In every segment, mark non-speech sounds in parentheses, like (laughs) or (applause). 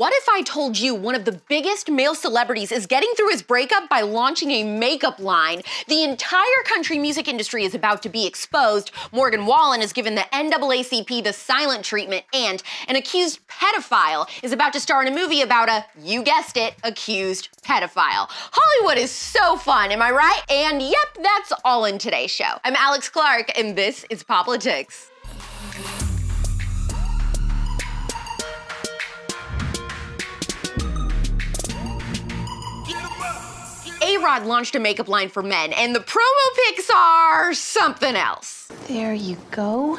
What if I told you one of the biggest male celebrities is getting through his breakup by launching a makeup line? The entire country music industry is about to be exposed. Morgan Wallen is given the NAACP the silent treatment, and an accused pedophile is about to star in a movie about a, you guessed it, accused pedophile. Hollywood is so fun, am I right? And yep, that's all in today's show. I'm Alex Clark, and this is POPlitics. A-Rod launched a makeup line for men, and the promo pics are something else. There you go.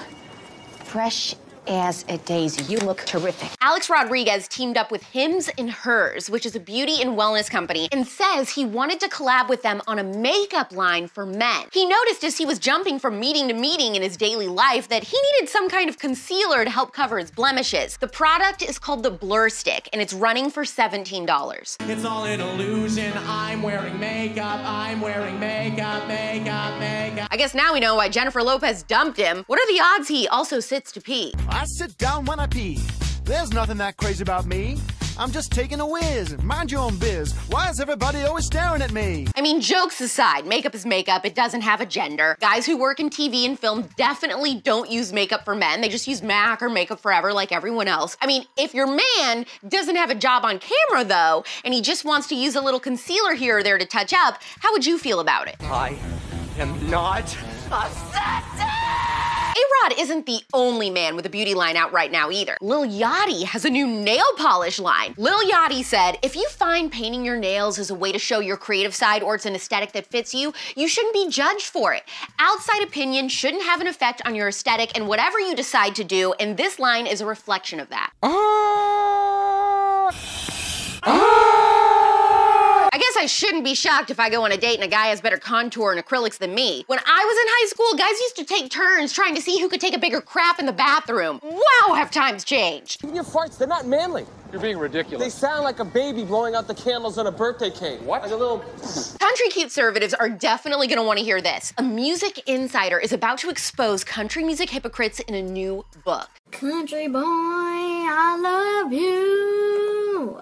Fresh as a daisy. You look terrific. Alex Rodriguez teamed up with Hims and Hers, which is a beauty and wellness company, and says he wanted to collab with them on a makeup line for men. He noticed as he was jumping from meeting to meeting in his daily life that he needed some kind of concealer to help cover his blemishes. The product is called the Blur Stick, and it's running for $17. It's all an illusion. I'm wearing makeup. I'm wearing makeup, makeup, makeup. I guess now we know why Jennifer Lopez dumped him. What are the odds he also sits to pee? I sit down when I pee. There's nothing that crazy about me. I'm just taking a whiz. Mind your own biz. Why is everybody always staring at me? I mean, jokes aside, makeup is makeup. It doesn't have a gender. Guys who work in TV and film definitely don't use makeup for men. They just use MAC or Makeup Forever like everyone else. I mean, if your man doesn't have a job on camera though, and he just wants to use a little concealer here or there to touch up, how would you feel about it? I am not Isn't the only man with a beauty line out right now either. Lil Yachty has a new nail polish line. Lil Yachty said, if you find painting your nails is a way to show your creative side or it's an aesthetic that fits you, you shouldn't be judged for it. Outside opinion shouldn't have an effect on your aesthetic and whatever you decide to do, and this line is a reflection of that. I guess I shouldn't be shocked if I go on a date and a guy has better contour and acrylics than me. When I was in high school, guys used to take turns trying to see who could take a bigger crap in the bathroom. Wow, have times changed. Even your farts, they're not manly. You're being ridiculous. They sound like a baby blowing out the candles on a birthday cake. What? Like a little. Country conservatives are definitely gonna wanna hear this. A music insider is about to expose country music hypocrites in a new book. Country boy, I love you.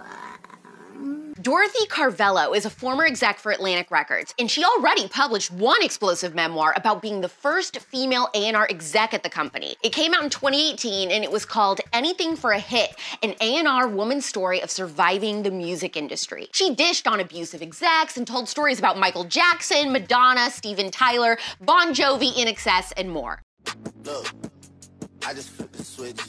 Dorothy Carvello is a former exec for Atlantic Records, and she already published one explosive memoir about being the first female A&R exec at the company. It came out in 2018 and it was called Anything for a Hit, an A&R woman's story of surviving the music industry. She dished on abusive execs and told stories about Michael Jackson, Madonna, Steven Tyler, Bon Jovi, INXS, and more. Look, I just flipped the switch.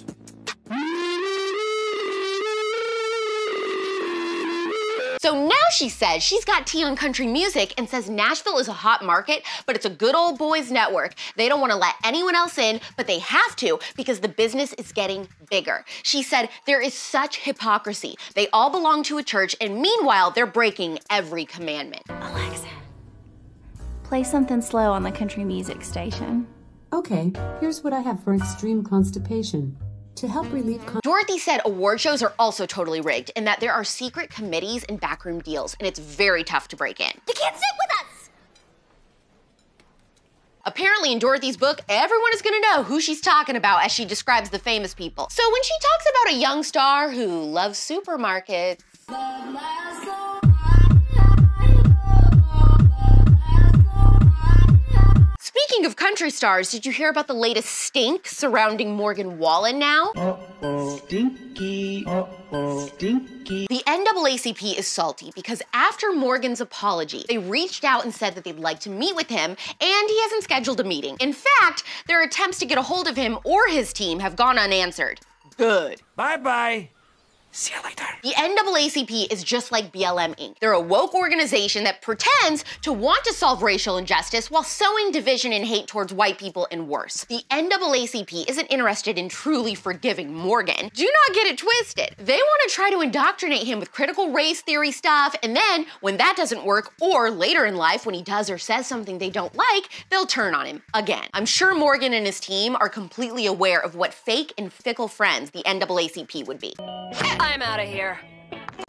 So now she says she's got tea on country music and says Nashville is a hot market, but it's a good old boys network. They don't want to let anyone else in, but they have to because the business is getting bigger. She said there is such hypocrisy. They all belong to a church, and meanwhile, they're breaking every commandment. Alexa, play something slow on the country music station. Okay, here's what I have for extreme constipation. To help relieve con- Dorothy said award shows are also totally rigged and that there are secret committees and backroom deals, and it's very tough to break in. They can't sit with us! Apparently, in Dorothy's book, everyone is gonna know who she's talking about as she describes the famous people. So when she talks about a young star who loves supermarkets, Speaking of country stars, did you hear about the latest stink surrounding Morgan Wallen now? Stinky. Stinky. The NAACP is salty because after Morgan's apology, they reached out and said that they'd like to meet with him, and he hasn't scheduled a meeting. In fact, their attempts to get a hold of him or his team have gone unanswered. Good. Bye bye. See you later. The NAACP is just like BLM Inc. They're a woke organization that pretends to want to solve racial injustice while sowing division and hate towards white people and worse. The NAACP isn't interested in truly forgiving Morgan. Do not get it twisted. They want to try to indoctrinate him with critical race theory stuff, and then when that doesn't work, or later in life when he does or says something they don't like, they'll turn on him again. I'm sure Morgan and his team are completely aware of what fake and fickle friends the NAACP would be. (laughs) I'm out of here.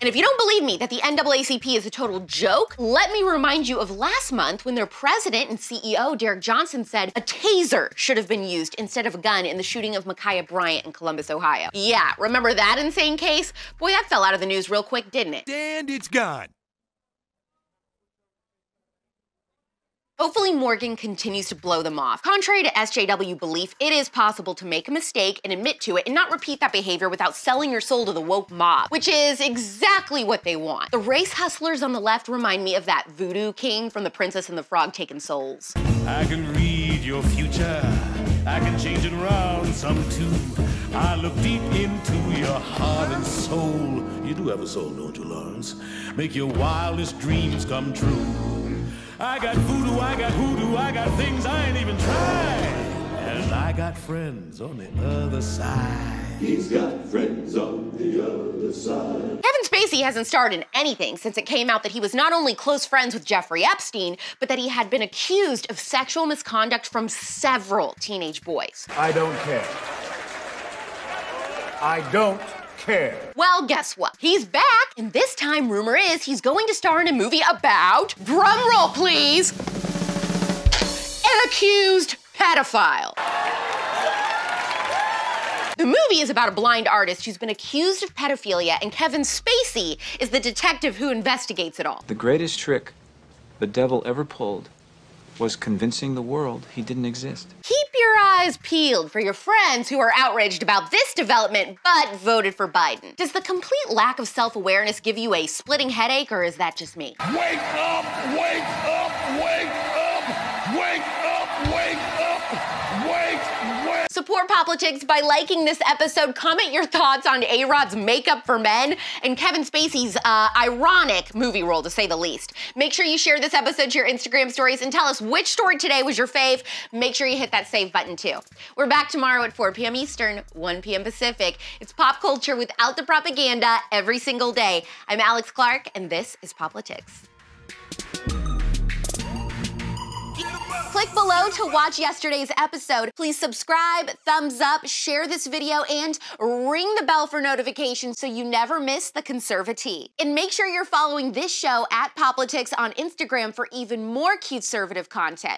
And if you don't believe me that the NAACP is a total joke, let me remind you of last month when their president and CEO, Derrick Johnson, said a taser should have been used instead of a gun in the shooting of Ma'Khia Bryant in Columbus, Ohio. Yeah, remember that insane case? Boy, that fell out of the news real quick, didn't it? And it's gone. Hopefully, Morgan continues to blow them off. Contrary to SJW belief, it is possible to make a mistake and admit to it and not repeat that behavior without selling your soul to the woke mob, which is exactly what they want. The race hustlers on the left remind me of that voodoo king from The Princess and the Frog taking souls. I can read your future. I can change it around some too. I look deep into your heart and soul. You do have a soul, don't you, Lawrence? Make your wildest dreams come true. I got voodoo, I got hoodoo, I got things I ain't even tried. And I got friends on the other side. He's got friends on the other side. Kevin Spacey hasn't starred in anything since it came out that he was not only close friends with Jeffrey Epstein, but that he had been accused of sexual misconduct from several teenage boys. I don't care. I don't care. Well, guess what? He's back, and this time, rumor is he's going to star in a movie about, drumroll please, an accused pedophile. The movie is about a blind artist who's been accused of pedophilia, and Kevin Spacey is the detective who investigates it all. The greatest trick the devil ever pulled was convincing the world he didn't exist. Keep your eyes peeled for your friends who are outraged about this development but voted for Biden. Does the complete lack of self awareness give you a splitting headache, or is that just me? Wake up! Wake up! Support POPlitics by liking this episode. Comment your thoughts on A Rod's makeup for men and Kevin Spacey's uh, ironic movie role, to say the least. Make sure you share this episode to your Instagram stories and tell us which story today was your fave. Make sure you hit that save button too. We're back tomorrow at 4 p.m. Eastern, 1 p.m. Pacific. It's pop culture without the propaganda every single day. I'm Alex Clark, and this is POPlitics. Click below to watch yesterday's episode. Please subscribe, thumbs up, share this video, and ring the bell for notifications so you never miss the conservaTEA. And make sure you're following this show at POPlitics on Instagram for even more conservative content.